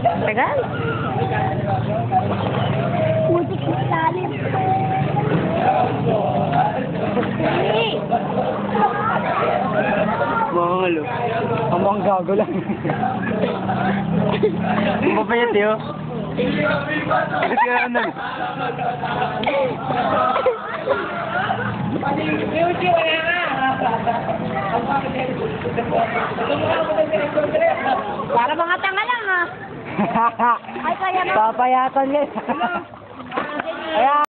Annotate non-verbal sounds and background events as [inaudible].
Tagal. Putik sa lalim. Mahalo. Ang mga gago lang. Ang papayat yun. Bakit ka lang nag... Para mga tanga lang ha. [laughs] Ay, kaya na. Papayatan. Kaya [laughs] [laughs]